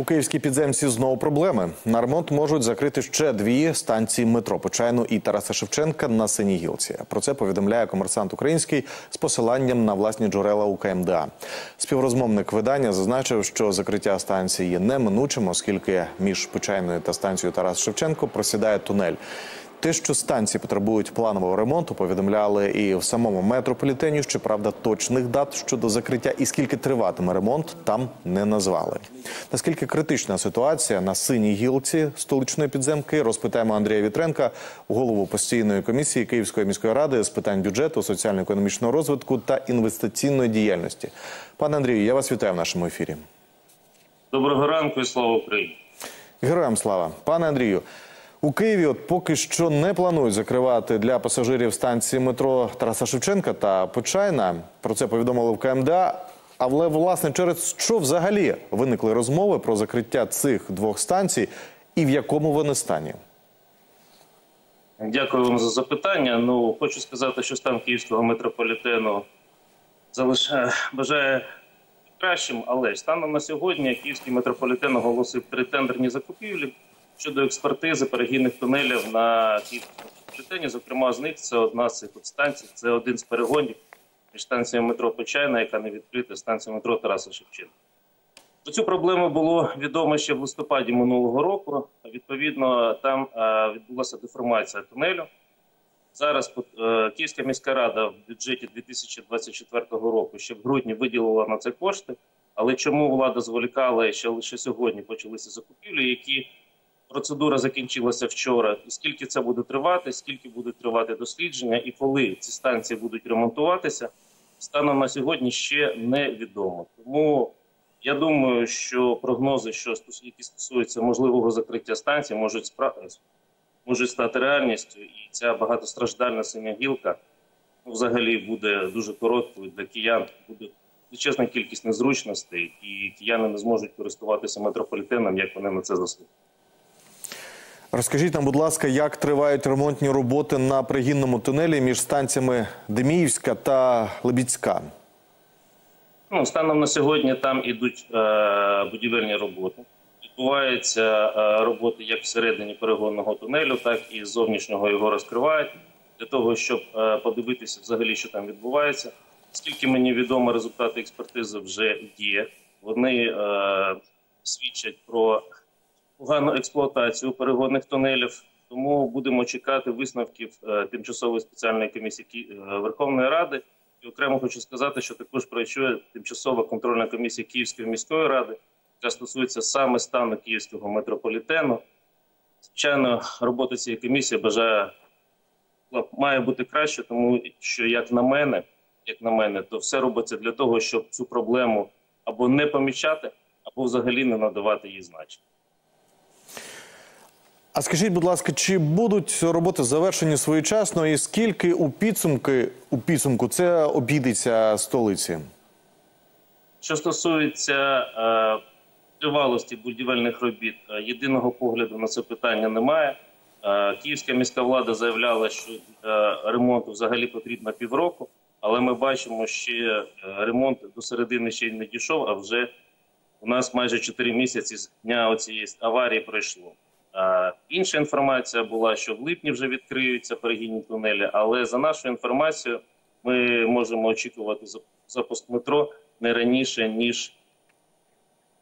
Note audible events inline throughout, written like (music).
У київській підземці знову проблеми. На ремонт можуть закрити ще дві станції метро Почайну і Тараса Шевченка на Синій Гілці. Про це повідомляє комерсант український з посиланням на власні джерела УКМДА. Співрозмовник видання зазначив, що закриття станції є неминучим, оскільки між Почайною та станцією Тарас Шевченко просідає тунель. Те, що станції потребують планового ремонту, повідомляли і в самому метрополітені. Щоправда, точних дат щодо закриття і скільки триватиме ремонт, там не назвали. Наскільки критична ситуація на синій гілці столичної підземки, розпитаємо Андрія Вітренка, голову постійної комісії Київської міської ради з питань бюджету, соціально-економічного розвитку та інвестиційної діяльності. Пане Андрію, я вас вітаю в нашому ефірі. Доброго ранку і слава Україні. Героям слава, пане Андрію. У Києві от поки що не планують закривати для пасажирів станції метро Тараса Шевченка та Почайна. Про це повідомили в КМДА. Але власне через що взагалі виникли розмови про закриття цих двох станцій і в якому вони стані? Дякую вам за запитання. Ну хочу сказати, що стан київського метрополітену залишає бажає кращим, але станом на сьогодні київський метрополітен оголосив три тендерні закупівлі щодо експертизи перегінних тунелів на київському метрополітені. Зокрема, з них це одна з цих станцій, це один з перегонів між станцією метро Почайна, яка не відкрита, станцією метро Тараса Шевченка. Про цю проблему було відомо ще в листопаді минулого року. Відповідно, там е, відбулася деформація тунелю. Зараз е, Київська міська рада в бюджеті 2024 року ще в грудні виділила на це кошти. Але чому влада зволікала ще лише сьогодні почалися закупівлі, які процедура закінчилася вчора? Скільки це буде тривати, скільки буде тривати дослідження, і коли ці станції будуть ремонтуватися, станом на сьогодні ще невідомо. Тому я думаю, що прогнози, що які стосуються можливого закриття станції, можуть справитися можуть стати реальністю, і ця багатостраждальна синя гілка ну, взагалі буде дуже короткою для киян. Буде величезна кількість незручностей, і кияни не зможуть користуватися метрополітеном, як вони на це заслуговують. Розкажіть нам, будь ласка, як тривають ремонтні роботи на пригінному тунелі між станціями Деміївська та Лебідська? Ну, станом на сьогодні там ідуть е, будівельні роботи відбуваються е, роботи як всередині перегонного тунелю, так і зовнішнього його розкривають для того, щоб е, подивитися, взагалі, що там відбувається. Скільки мені відомо, результати експертизи вже є. Вони е, свідчать про погану експлуатацію перегонних тунелів. Тому будемо чекати висновків е, тимчасової спеціальної комісії е, Верховної Ради. І окремо хочу сказати, що також працює тимчасова контрольна комісія Київської міської ради яка стосується саме стану київського метрополітену. Звичайно, робота цієї комісії бажає має бути краще, тому що, як на мене, як на мене, то все робиться для того, щоб цю проблему або не помічати, або взагалі не надавати їй значення. А скажіть, будь ласка, чи будуть роботи завершені своєчасно, і скільки у підсумки у підсумку це обійдеться столиці? Що стосується е, тривалості будівельних робіт е, єдиного погляду на це питання немає. Е, Київська міська влада заявляла, що е, ремонту взагалі потрібно півроку, але ми бачимо, що ремонт до середини ще й не дійшов. А вже у нас майже 4 місяці з дня цієї аварії пройшло. Інша інформація була, що в липні вже відкриються перегінні тунелі. Але за нашою інформацією, ми можемо очікувати запуск метро не раніше ніж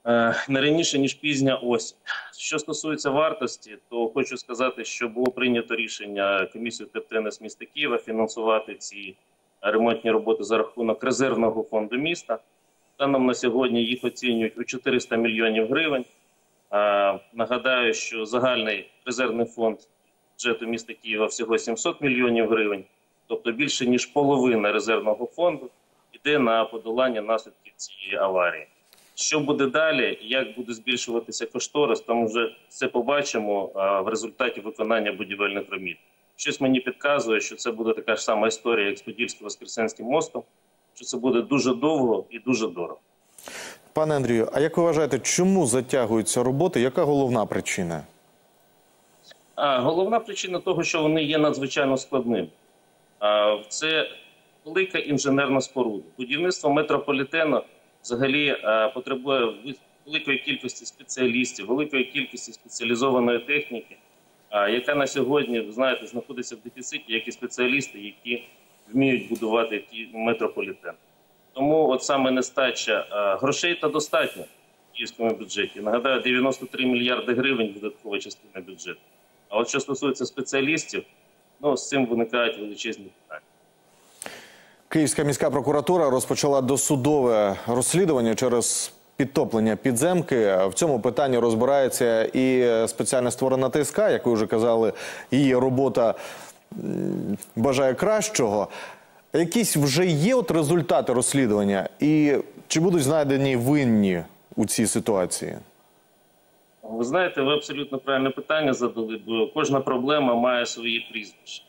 Е, не раніше ніж пізня осінь. Що стосується вартості, то хочу сказати, що було прийнято рішення комісію ТЕПТНС міста Києва фінансувати ці ремонтні роботи за рахунок резервного фонду міста. Станом на сьогодні їх оцінюють у 400 мільйонів гривень. А, Нагадаю, що загальний резервний фонд бюджету міста Києва всього 700 мільйонів гривень, тобто більше ніж половина резервного фонду йде на подолання наслідків цієї аварії. Що буде далі, як буде збільшуватися кошторис, там вже все побачимо в результаті виконання будівельних робіт. Щось мені підказує, що це буде така ж сама історія, як з Подільсько-Воскресенським мостом, що це буде дуже довго і дуже дорого. Пане Андрію, а як ви вважаєте, чому затягуються роботи? Яка головна причина? Головна причина того, що вони є надзвичайно складними. Це велика інженерна споруда. Будівництво метрополітену взагалі потребує великої кількості спеціалістів, великої кількості спеціалізованої техніки, яка на сьогодні, ви знаєте, знаходиться в дефіциті, як і спеціалісти, які вміють будувати метрополітен. Тому от саме нестача грошей та достатньо в київському бюджеті. Нагадаю, 93 мільярди гривень додаткова частина бюджету. А от що стосується спеціалістів, ну з цим виникають величезні питання. Київська міська прокуратура розпочала досудове розслідування через підтоплення підземки. В цьому питанні розбирається і спеціально створена ТСК, як ви вже казали, її робота бажає кращого. Якісь вже є от результати розслідування, і чи будуть знайдені винні у цій ситуації? Ви знаєте, ви абсолютно правильне питання задали, бо кожна проблема має свої прізвища.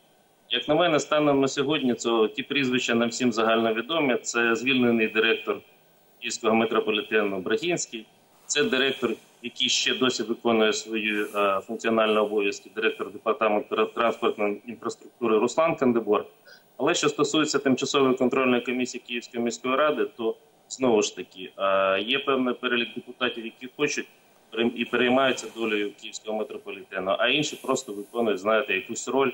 Як на мене, станом на сьогодні, то ті прізвища нам всім загальновідомі. Це звільнений директор Київського метрополітену Брагінський, це директор, який ще досі виконує свої е, функціональні обов'язки, директор департаменту транспортної інфраструктури Руслан Кандебор. Але що стосується тимчасової контрольної комісії Київської міської ради, то знову ж таки е, є певний перелік депутатів, які хочуть і переймаються долею Київського метрополітену, а інші просто виконують, знаєте, якусь роль,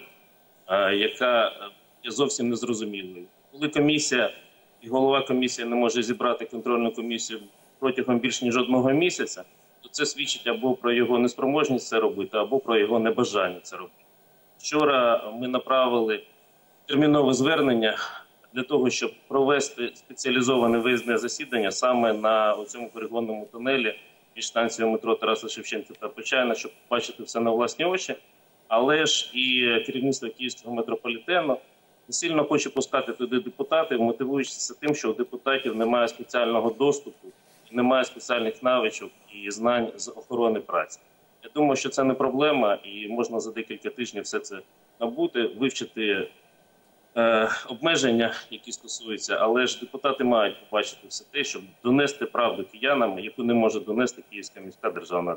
е, яка е, є зовсім незрозумілою. Коли комісія і голова комісії не може зібрати контрольну комісію протягом більш ніж одного місяця, то це свідчить або про його неспроможність це робити, або про його небажання це робити. Вчора ми направили термінове звернення для того, щоб провести спеціалізоване виїзне засідання саме на цьому перегонному тунелі між станцією метро Тараса Шевченка та Почайна, щоб побачити все на власні очі. Але ж і керівництво Київського метрополітену не сильно хоче пускати туди депутатів, мотивуючись тим, що у депутатів немає спеціального доступу, немає спеціальних навичок і знань з охорони праці. Я думаю, що це не проблема, і можна за декілька тижнів все це набути, вивчити е, обмеження, які стосуються, але ж депутати мають побачити все те, щоб донести правду киянам, яку не може донести Київська міська державна.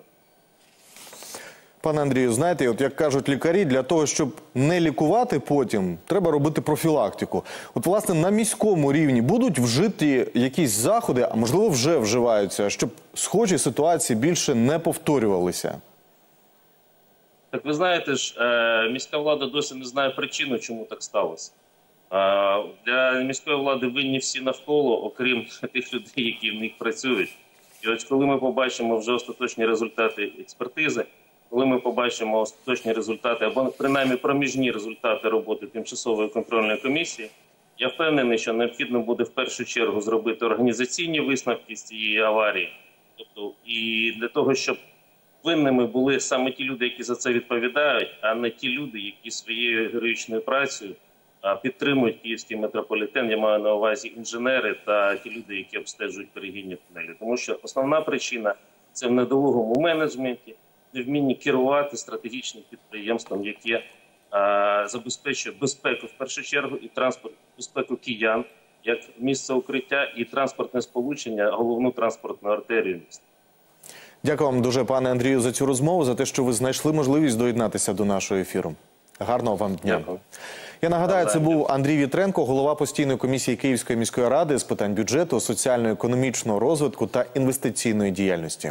Пане Андрію, знаєте, от як кажуть лікарі, для того, щоб не лікувати потім, треба робити профілактику. От, власне, на міському рівні будуть вжиті якісь заходи, а можливо, вже вживаються, щоб схожі ситуації більше не повторювалися. Так ви знаєте ж, е, міська влада досі не знає причину, чому так сталося. Для міської влади винні всі навколо, окрім (laughs) тих людей, які в них працюють. І ось коли ми побачимо вже остаточні результати експертизи, коли ми побачимо остаточні результати або принаймні проміжні результати роботи тимчасової контрольної комісії, я впевнений, що необхідно буде в першу чергу зробити організаційні висновки з цієї аварії. Тобто, і для того, щоб винними були саме ті люди, які за це відповідають, а не ті люди, які своєю героїчною працею підтримують київський метрополітен. Я маю на увазі інженери та ті люди, які обстежують перегіння тунелі. Тому що основна причина це в недолугому менеджменті, невмінні керувати стратегічним підприємством, яке забезпечує безпеку в першу чергу і транспорт, безпеку киян як місце укриття і транспортне сполучення, головну транспортну артерію міста. Дякую вам дуже, пане Андрію, за цю розмову, за те, що ви знайшли можливість доєднатися до нашого ефіру. Гарного вам дня. Дякую. Я нагадаю, це був Андрій Вітренко, голова постійної комісії Київської міської ради з питань бюджету, соціально-економічного розвитку та інвестиційної діяльності.